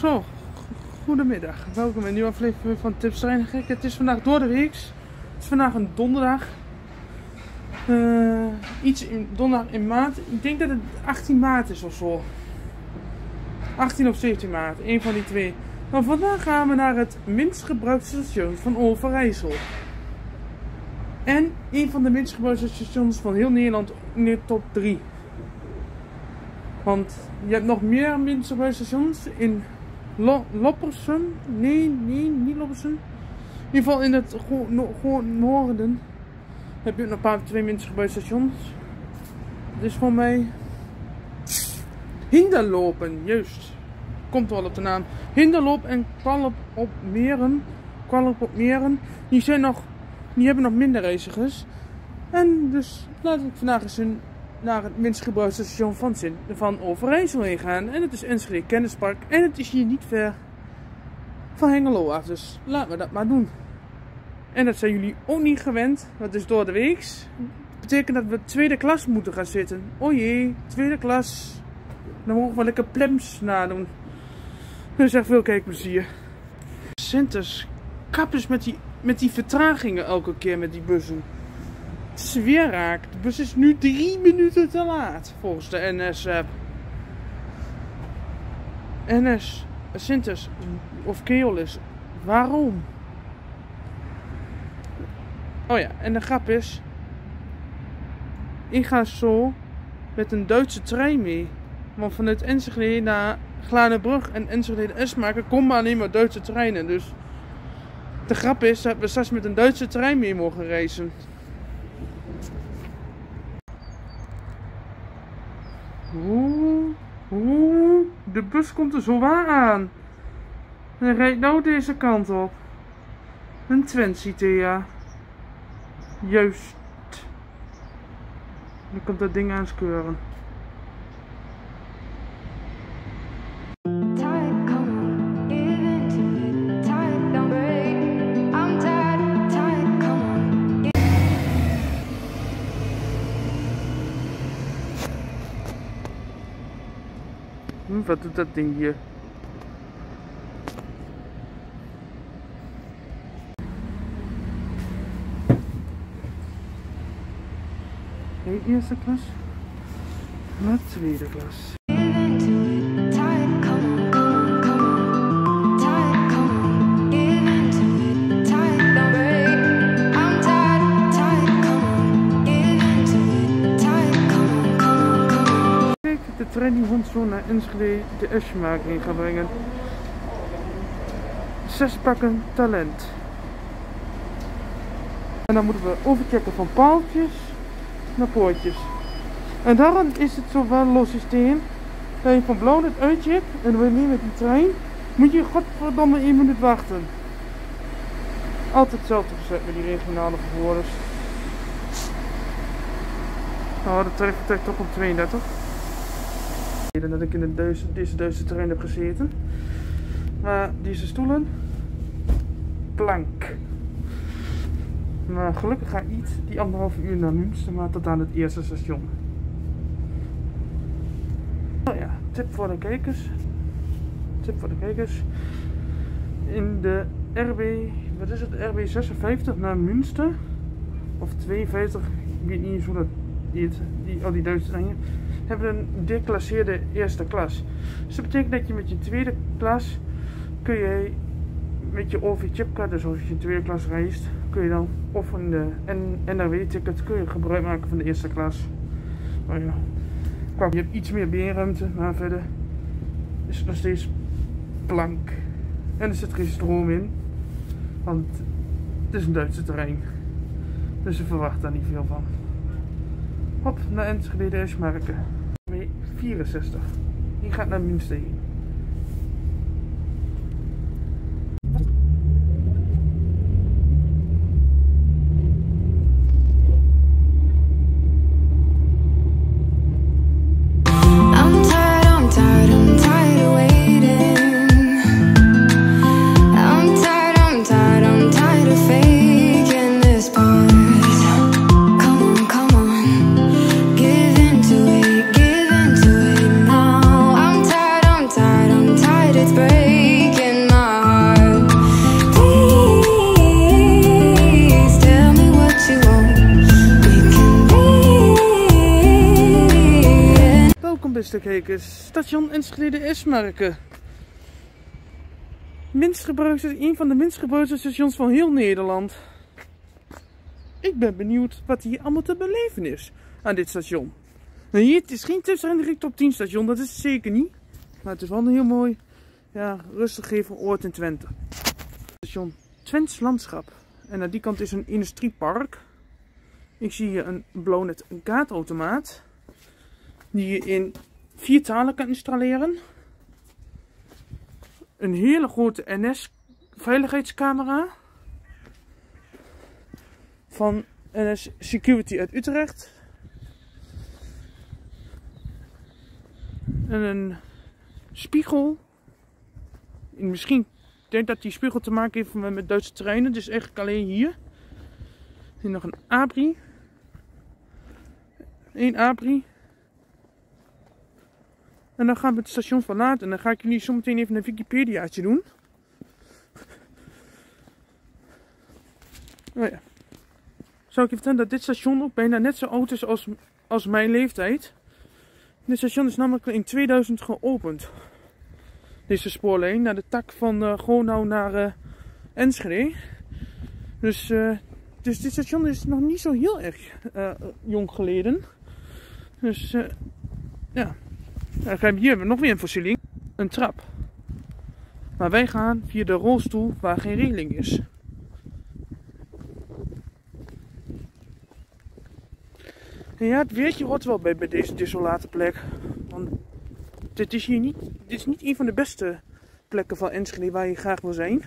Zo, goedemiddag. Welkom bij een nieuwe aflevering van Tips Trainen. Het is vandaag door de week. Het is vandaag een donderdag. Eh, iets in, donderdag in maart. Ik denk dat het 18 maart is of zo. 18 of 17 maart, een van die twee. Maar vandaag gaan we naar het minst gebruikte station van Overijssel. En een van de minst gebruikte stations van heel Nederland in de top 3. Want je hebt nog meer minst gebruikte stations in Lo Loppersum. Nee, nee, niet Loppersum. In ieder geval in het gewoon noorden heb je nog een paar twee minst gebruikte stations. Dus voor mij Hinderlopen, juist. Komt wel op de naam. Hinderloop en Kwalp op Meren. Kwalp op Meren. Die zijn nog, die hebben nog minder reizigers. En dus laat ik vandaag eens naar het minst gebruikte station van, Zin, van Overijssel heen gaan. En het is Enschede Kennispark. En het is hier niet ver van Hengelo af. Dus laten we dat maar doen. En dat zijn jullie ook niet gewend. Dat is door de weeks. Betekent dat we tweede klas moeten gaan zitten. O jee, tweede klas. Dan mogen we lekker plems nadoen. Dus echt veel kijkplezier. Centers, kap eens met die, met die vertragingen elke keer met die bussen. Het is weer raak. De bus is nu drie minuten te laat volgens de NS-app. NS, Sintes of Keolis. Waarom? Oh ja, en de grap is. Ik ga zo met een Duitse trein mee. Want vanuit Enschede naar Glanenbrug en Enschede Esmaken komen alleen maar Duitse treinen. Dus de grap is dat we straks met een Duitse trein mee mogen reizen. De bus komt er zo waar aan. En rijdt nou deze kant op. Een Twente, Juist. Dan komt dat ding aanskeuren. Wat doet dat ding hier? Geen eerste klas, maar tweede klas. Ons zo naar Enschede de Eschmaking gaat brengen. Zes pakken talent. En dan moeten we overchecken van paaltjes naar poortjes. En daarom is het zo wel los systeem. Dat je van blauw het uitcheckt en wanneer met die trein moet je godverdomme 1 minuut wachten. Altijd hetzelfde gezet met die regionale vervoerders. Nou, de trein vertrekt toch om 32 dat ik in de Duitse, deze Duitse trein heb gezeten. Maar deze stoelen, plank. Maar gelukkig ga iets die anderhalf uur naar Münster, maar tot aan het eerste station. Nou ja, tip voor de kijkers. Tip voor de kijkers. In de RB, wat is het, RB 56 naar Münster. Of 52, ik weet niet hoe dat die, die, al die Duitse treinen hebben een declasseerde eerste klas. Dus dat betekent dat je met je tweede klas kun je met je OV-chipkaart, dus als je in tweede klas reist, kun je dan of een de NRW-ticket kun je gebruik maken van de eerste klas. Maar ja, je hebt iets meer beenruimte, maar verder is het nog steeds plank. En er zit geen stroom in, want het is een Duitse terrein. Dus je verwacht daar niet veel van. Hop, naar Enschede Esmarken. 64. Die gaat naar Münster kijkers. Station Enschede S-merken. Minst gebruikte, een van de minst gebruikte stations van heel Nederland. Ik ben benieuwd wat hier allemaal te beleven is aan dit station. Nou, hier, het is geen tussenricht top 10 station, dat is zeker niet. Maar het is wel een heel mooi, ja, rustig geven oord in Twente. Station Twents Landschap. En aan die kant is een industriepark. Ik zie hier een Blownet kaartautomaat. Die je in vier talen kan installeren. Een hele grote NS veiligheidscamera. Van NS Security uit Utrecht. En een spiegel. Misschien denk dat die spiegel te maken heeft met Duitse treinen. Dus eigenlijk alleen hier. En nog een abri. Eén abri. En dan gaan we het station verlaten. En dan ga ik jullie zo meteen even een Wikipediaatje doen. Oh ja. Zou ik je vertellen dat dit station ook bijna net zo oud is als, als mijn leeftijd. Dit station is namelijk in 2000 geopend. Deze spoorlijn naar de tak van uh, Gronau naar uh, Enschede. Dus, uh, dus dit station is nog niet zo heel erg jong geleden. Dus ja. Dan hier hebben we nog weer een voorziening. Een trap. Maar wij gaan via de rolstoel waar geen regeling is. Ja, het weertje hoort wel bij, bij deze desolate plek. Want dit is hier niet, dit is niet een van de beste plekken van Enschede waar je graag wil zijn.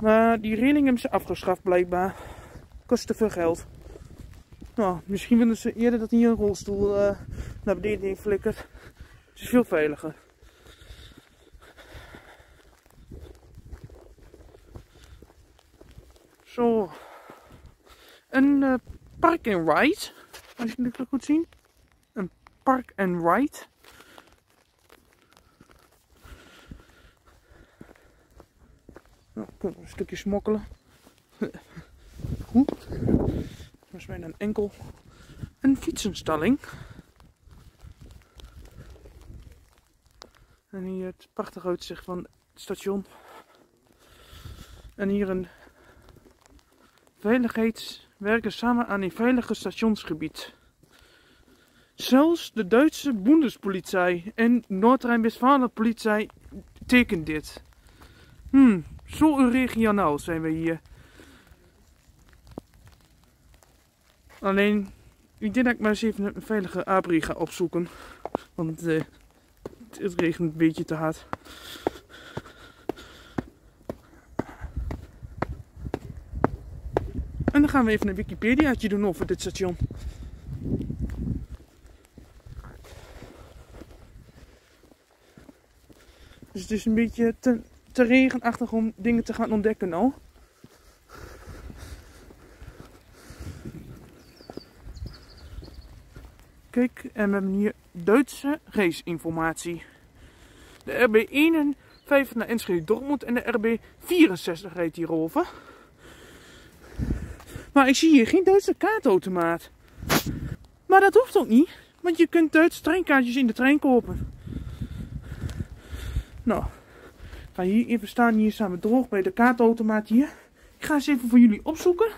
Maar die reling hebben ze afgeschaft blijkbaar. Kost te veel geld. Nou, misschien willen ze eerder dat hier een rolstoel uh, naar beneden flikkert. Het is veel veiliger. Zo. Een uh, park and ride. Als je het goed zien. Een park and ride. Nou, een stukje smokkelen. Goed. Mij een enkel een fietsenstalling. En hier het prachtige uitzicht van het station. En hier een veiligheids werken samen aan een veilige stationsgebied. Zelfs de Duitse Bundespolizei en Noord-Rijn-Westfalen politie tekenen dit. Hmm, zo regionaal zijn we hier. Alleen, ik denk dat ik maar eens even een veilige abri ga opzoeken. Want uh, het regent een beetje te hard. En dan gaan we even een Wikipediaatje doen over dit station. Dus het is een beetje te, te regenachtig om dingen te gaan ontdekken nou. Kijk, en we hebben hier Duitse raceinformatie. De RB51 naar Enschede Dortmund en de RB64 rijdt hierover. Maar ik zie hier geen Duitse kaartautomaat. Maar dat hoeft ook niet, want je kunt Duitse treinkaartjes in de trein kopen. Nou, ik ga hier even staan. Hier staan we droog bij de kaartautomaat hier. Ik ga eens even voor jullie opzoeken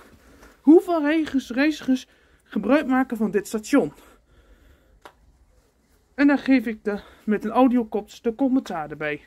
hoeveel reizigers gebruik maken van dit station. En dan geef ik de, met een audiokops de commentaar erbij.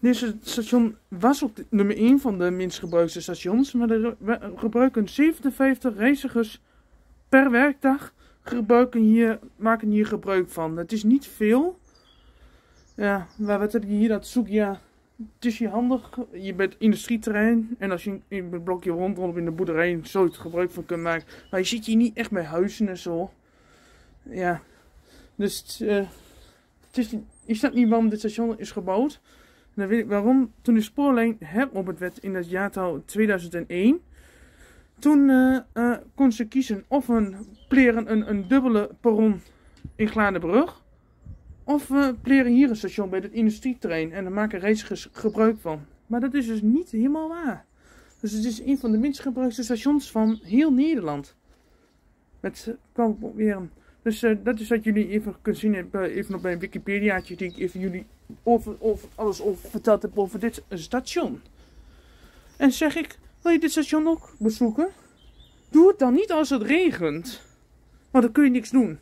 Deze station was ook nummer 1 van de minst gebruikte stations, maar er gebruiken 57 reizigers per werkdag gebruiken hier, maken hier gebruik van. Het is niet veel. Ja, maar wat heb je hier? Dat je. Het is hier handig. Je bent industrieterrein. En als je het blokje rondrollt in de boerderij, zo het gebruik van kunt maken. Maar je zit hier niet echt bij huizen en zo. Ja. Dus uh, het is, ik snap niet waarom dit station is gebouwd. En weet ik waarom. Toen de spoorlijn heropend werd in het jaartal 2001. Toen uh, kon ze kiezen of een pleren een, een dubbele perron in Gladenbrug. Of we pleren hier een station bij het industrieterrein en daar maken reizigers gebruik van. Maar dat is dus niet helemaal waar. Dus het is een van de minst gebruikte stations van heel Nederland. Met, kan ik proberen. Dus dat is wat jullie even kunnen zien, even op mijn Wikipediaatje, die ik even jullie over, over, alles verteld heb over dit station. En zeg ik, wil je dit station ook bezoeken? Doe het dan niet als het regent. Want dan kun je niks doen.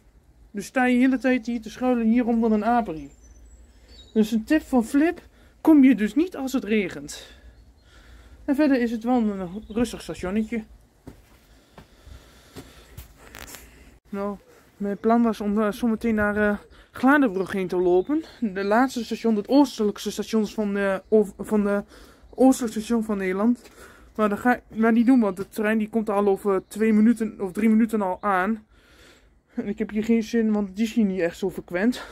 Dus sta je de hele tijd hier te schuilen hier onder een aperie. Dus een tip van Flip, kom je dus niet als het regent. En verder is het wel een rustig stationnetje. Nou, mijn plan was om uh, zometeen naar uh, Gladenbrug heen te lopen. De laatste station, het oostelijkste station van de, van de oostelijkste station van Nederland. Maar dat ga ik maar niet doen, want de trein die komt al over twee minuten of drie minuten al aan. En ik heb hier geen zin, want die is hier niet echt zo frequent.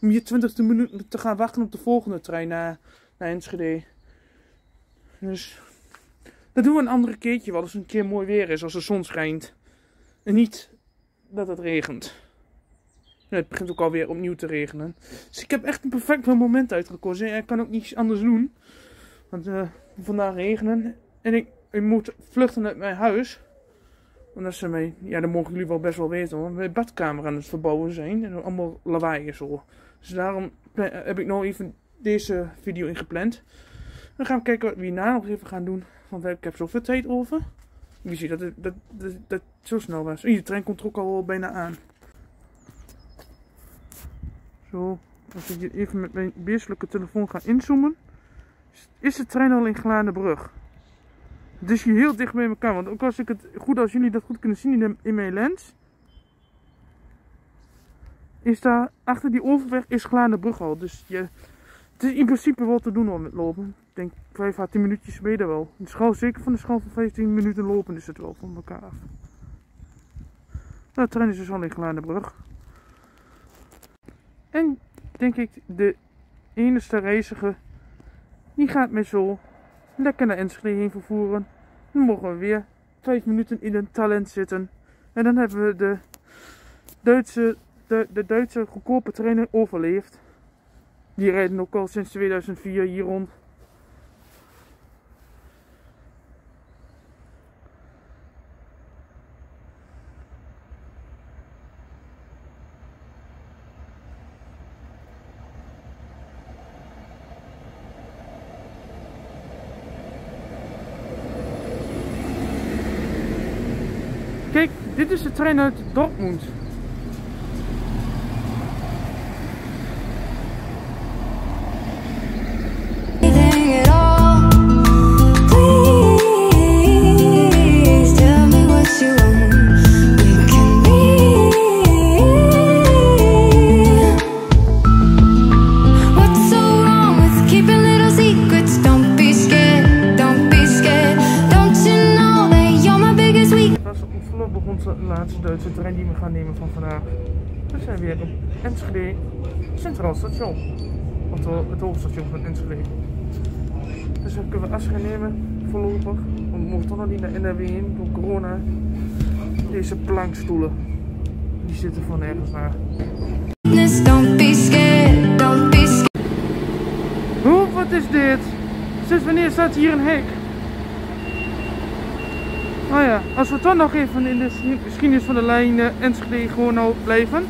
Om hier 20 minuten te gaan wachten op de volgende trein naar, naar Enschede. Dus dat doen we een andere keertje, wat als het een keer mooi weer is, als de zon schijnt. En niet dat het regent. Het begint ook alweer opnieuw te regenen. Dus ik heb echt een perfect moment uitgekozen. Ik kan ook niets anders doen. Want uh, vandaag regenen. En ik, ik moet vluchten uit mijn huis. Want ze mij, ja, dat mogen jullie wel best wel weten hoor. Mijn badkamer aan het verbouwen zijn. En allemaal lawaai is zo. Dus daarom heb ik nog even deze video ingepland. Dan gaan we kijken wat we hierna nog even gaan doen. Want ik heb zoveel tijd over. Je ziet dat het, dat, dat, zo snel was. En de trein komt er ook al bijna aan. Zo, als ik hier even met mijn beestelijke telefoon ga inzoomen. Is de trein al in Gladenbrug. Het is hier heel dicht bij elkaar. Want ook als ik het goed, als jullie dat goed kunnen zien in, mijn lens. Is daar achter die overweg is Gladenbrug al. Dus je, het is in principe wel te doen om met lopen. Ik denk 5 à 10 minuutjes ben je er wel. De school, zeker van de school van 15 minuten lopen is het wel van elkaar af. Nou, de trein is dus al in Gladenbrug. En denk ik de enige reiziger die gaat met zo lekker naar Enschede heen vervoeren. Dan mogen we weer 5 minuten in een talent zitten. En dan hebben we de Duitse, de, de Duitse goedkope treinen overleefd. Die rijden ook al sinds 2004 hier rond. Kijk, dit is de trein uit Dortmund. Duitse trein die we gaan nemen van vandaag. We zijn weer op Enschede Centraal Station. Oftewel het hoofdstation van Enschede. Dus dan kunnen we afscheid nemen voorlopig. Want we mogen toch nog niet naar NRW in door corona. Deze plankstoelen. Die zitten van nergens naar. Hoe, wat is dit? Sinds wanneer staat hier een hek? Oh ja, als we toch nog even in de geschiedenis van de lijn Enschede Gronau blijven.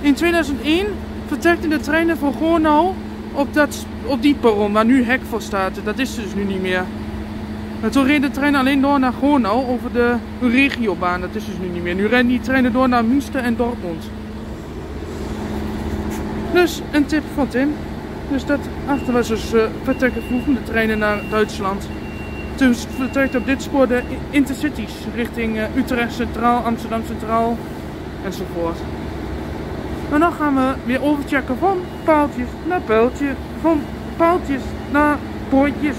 In 2001 vertrekten de treinen van Gronau op, dat, op die perron waar nu hek voor staat. Dat is dus nu niet meer. En toen reden de treinen alleen door naar Gronau over de regiobaan. Dat is dus nu niet meer. Nu rijden die treinen door naar Münster en Dortmund. Dus een tip van Tim. Dus dat achter was dus uh, vertrekken vroeg de treinen naar Duitsland. Toen vertrekt op dit spoor de intercities richting uh, Utrecht Centraal, Amsterdam Centraal enzovoort. Maar dan gaan we weer overchecken van paaltjes naar pijltje, van paaltjes naar poortjes